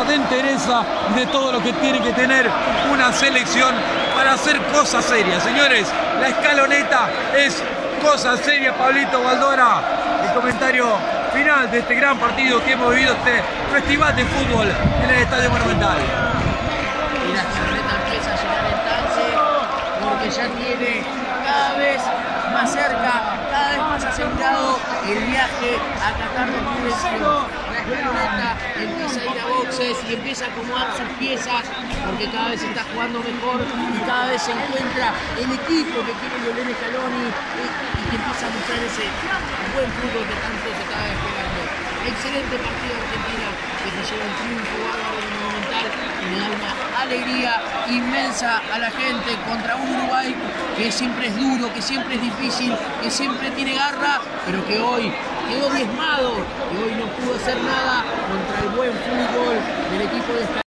de entereza y de todo lo que tiene que tener una selección para hacer cosas serias. Señores, la escaloneta es cosa seria, Pablito Valdora. El comentario final de este gran partido que hemos vivido, este festival de fútbol en el Estadio Monumental. Y la escaloneta empieza a llenar el trance porque ya tiene cada vez más cerca, cada vez más asegurado el viaje a Qatar 2021 la empieza a ir a boxes y empieza a acomodar sus piezas porque cada vez está jugando mejor y cada vez se encuentra el equipo que quiere Lionel Scaloni y, y que empieza a mostrar ese buen fútbol que tanto se está despegando. Excelente partido Argentina que se lleva un triunfo bárbaro Monumental y le da una alegría inmensa a la gente contra un Uruguay que siempre es duro, que siempre es difícil, que siempre tiene garra, pero que hoy quedó diezmado y hoy no hacer nada contra el buen fútbol del equipo de